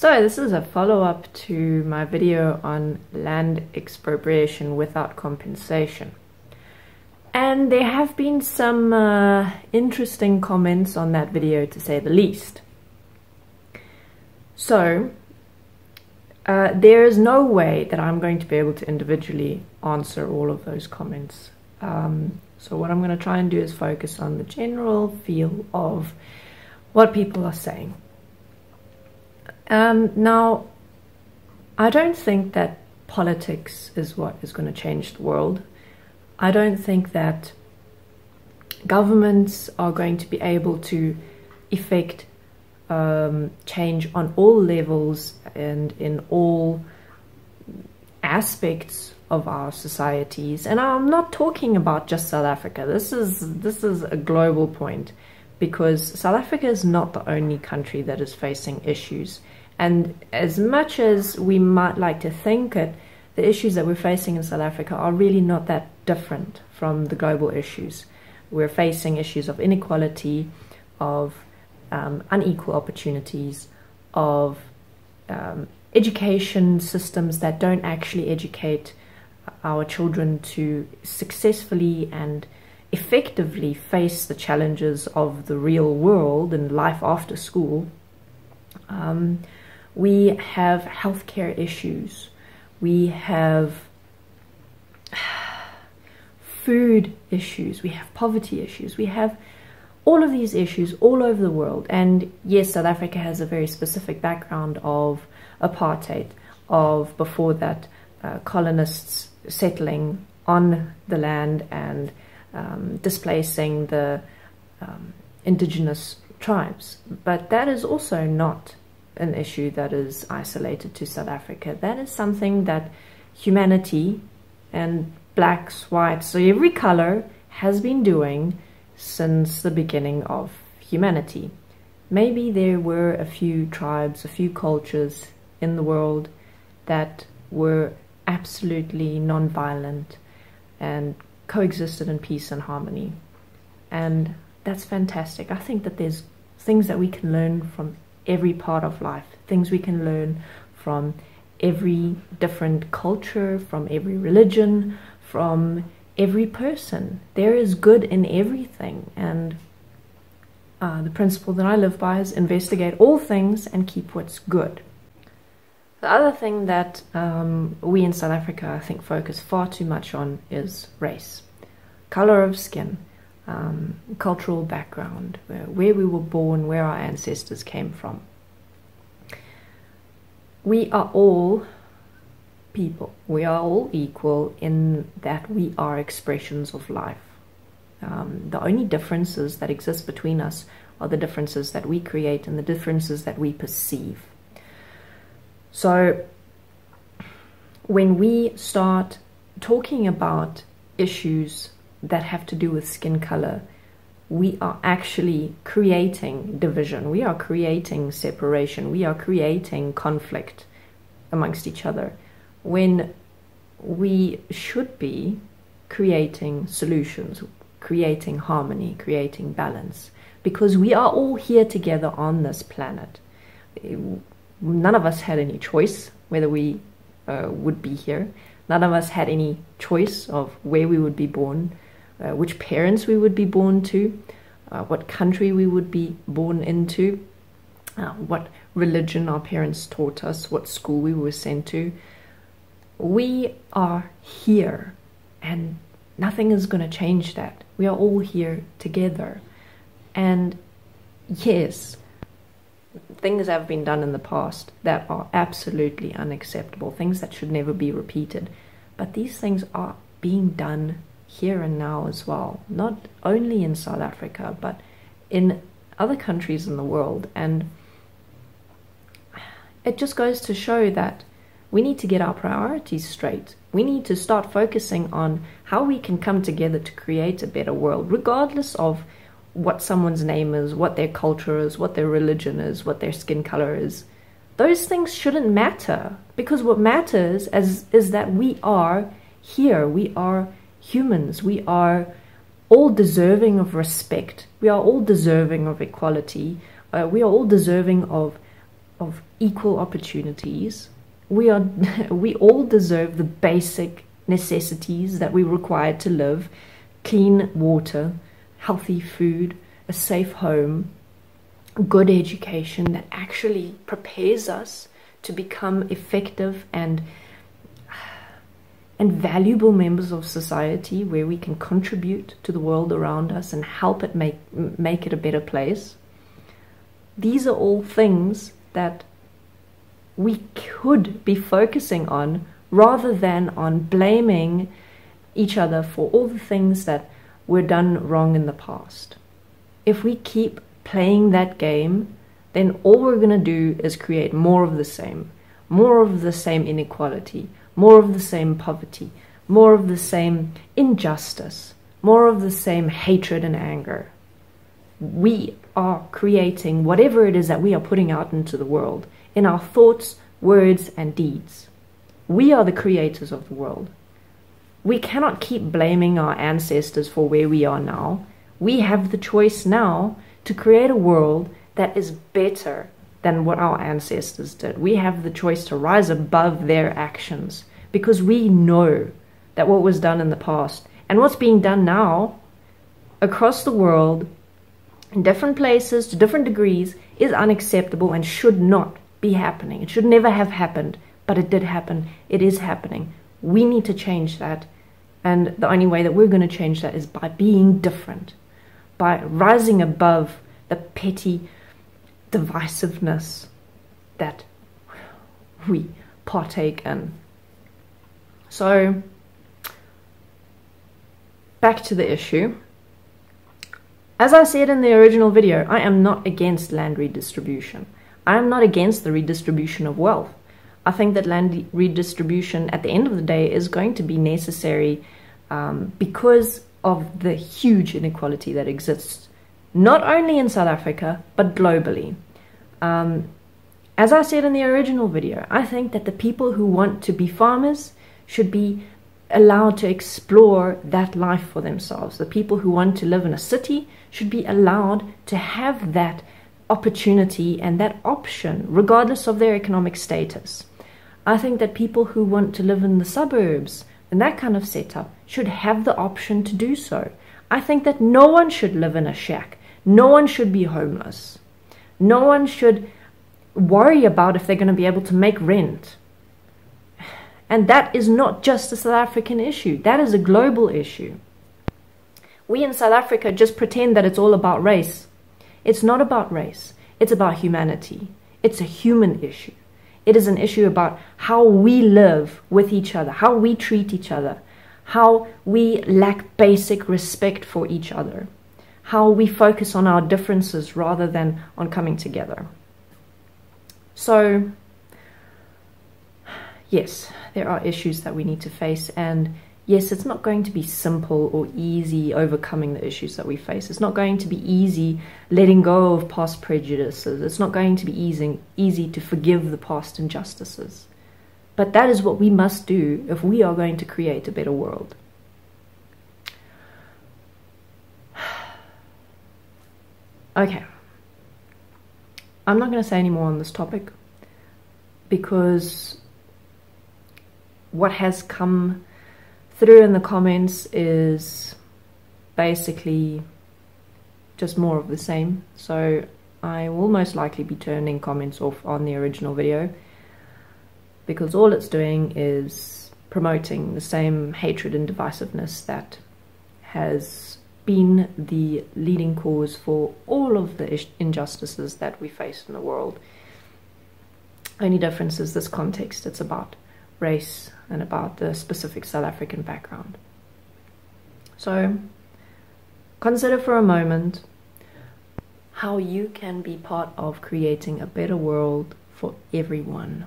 So this is a follow-up to my video on land expropriation without compensation. And there have been some uh, interesting comments on that video to say the least. So, uh, there is no way that I'm going to be able to individually answer all of those comments. Um, so what I'm going to try and do is focus on the general feel of what people are saying. Um, now, I don't think that politics is what is going to change the world. I don't think that governments are going to be able to effect um, change on all levels and in all aspects of our societies. And I'm not talking about just South Africa. This is this is a global point because South Africa is not the only country that is facing issues. And as much as we might like to think it, the issues that we're facing in South Africa are really not that different from the global issues. We're facing issues of inequality, of um, unequal opportunities, of um, education systems that don't actually educate our children to successfully and effectively face the challenges of the real world and life after school. Um, we have healthcare issues. We have food issues. We have poverty issues. We have all of these issues all over the world. And yes, South Africa has a very specific background of apartheid, of before that, uh, colonists settling on the land and um, displacing the um, indigenous tribes. But that is also not an issue that is isolated to South Africa. That is something that humanity and blacks, whites, so every color has been doing since the beginning of humanity. Maybe there were a few tribes, a few cultures in the world that were absolutely non-violent and coexisted in peace and harmony. And that's fantastic. I think that there's things that we can learn from every part of life, things we can learn from every different culture, from every religion, from every person. There is good in everything. And uh, the principle that I live by is investigate all things and keep what's good. The other thing that um, we in South Africa, I think, focus far too much on is race, color of skin, um, cultural background, where, where we were born, where our ancestors came from. We are all people. We are all equal in that we are expressions of life. Um, the only differences that exist between us are the differences that we create and the differences that we perceive. So when we start talking about issues that have to do with skin color, we are actually creating division. We are creating separation. We are creating conflict amongst each other when we should be creating solutions, creating harmony, creating balance, because we are all here together on this planet none of us had any choice whether we uh, would be here. None of us had any choice of where we would be born, uh, which parents we would be born to, uh, what country we would be born into, uh, what religion our parents taught us, what school we were sent to. We are here, and nothing is going to change that. We are all here together. And yes, things have been done in the past that are absolutely unacceptable, things that should never be repeated. But these things are being done here and now as well, not only in South Africa, but in other countries in the world. And it just goes to show that we need to get our priorities straight. We need to start focusing on how we can come together to create a better world, regardless of what someone's name is, what their culture is, what their religion is, what their skin color is. Those things shouldn't matter because what matters is, is that we are here. We are humans. We are all deserving of respect. We are all deserving of equality. Uh, we are all deserving of of equal opportunities. We are we all deserve the basic necessities that we require to live, clean water, healthy food, a safe home, good education that actually prepares us to become effective and and valuable members of society where we can contribute to the world around us and help it make make it a better place. These are all things that we could be focusing on rather than on blaming each other for all the things that were done wrong in the past. If we keep playing that game then all we're going to do is create more of the same more of the same inequality more of the same poverty, more of the same injustice, more of the same hatred and anger. We are creating whatever it is that we are putting out into the world in our thoughts, words, and deeds. We are the creators of the world. We cannot keep blaming our ancestors for where we are now. We have the choice now to create a world that is better than what our ancestors did. We have the choice to rise above their actions because we know that what was done in the past and what's being done now across the world in different places to different degrees is unacceptable and should not be happening. It should never have happened, but it did happen. It is happening. We need to change that. And the only way that we're going to change that is by being different, by rising above the petty divisiveness that we partake in. So, back to the issue. As I said in the original video, I am not against land redistribution. I am not against the redistribution of wealth. I think that land redistribution at the end of the day is going to be necessary um, because of the huge inequality that exists, not only in South Africa, but globally. Um, as I said in the original video, I think that the people who want to be farmers should be allowed to explore that life for themselves. The people who want to live in a city should be allowed to have that opportunity and that option, regardless of their economic status. I think that people who want to live in the suburbs and that kind of setup should have the option to do so. I think that no one should live in a shack. No one should be homeless. No one should worry about if they're going to be able to make rent and that is not just a South African issue, that is a global issue. We in South Africa just pretend that it's all about race. It's not about race, it's about humanity. It's a human issue. It is an issue about how we live with each other, how we treat each other, how we lack basic respect for each other, how we focus on our differences rather than on coming together. So, yes, there are issues that we need to face. And yes, it's not going to be simple or easy overcoming the issues that we face. It's not going to be easy letting go of past prejudices. It's not going to be easy, easy to forgive the past injustices. But that is what we must do if we are going to create a better world. Okay. I'm not going to say any more on this topic because what has come through in the comments is basically just more of the same. So I will most likely be turning comments off on the original video because all it's doing is promoting the same hatred and divisiveness that has been the leading cause for all of the injustices that we face in the world. Only difference is this context it's about race and about the specific South African background. So consider for a moment how you can be part of creating a better world for everyone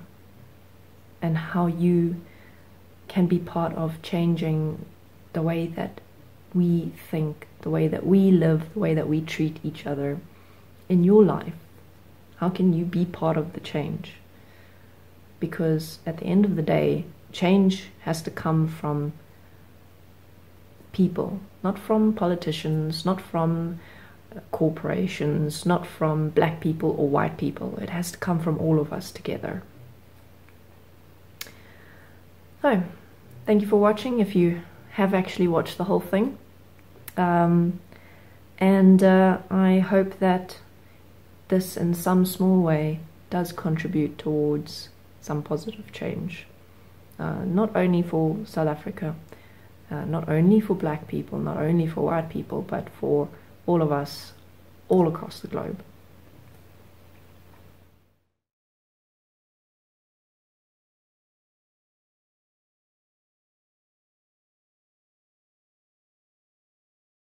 and how you can be part of changing the way that we think, the way that we live, the way that we treat each other in your life. How can you be part of the change? because at the end of the day, change has to come from people, not from politicians, not from uh, corporations, not from black people or white people. It has to come from all of us together. So, thank you for watching if you have actually watched the whole thing. Um, and uh, I hope that this, in some small way, does contribute towards some positive change. Uh, not only for South Africa, uh, not only for black people, not only for white people, but for all of us all across the globe.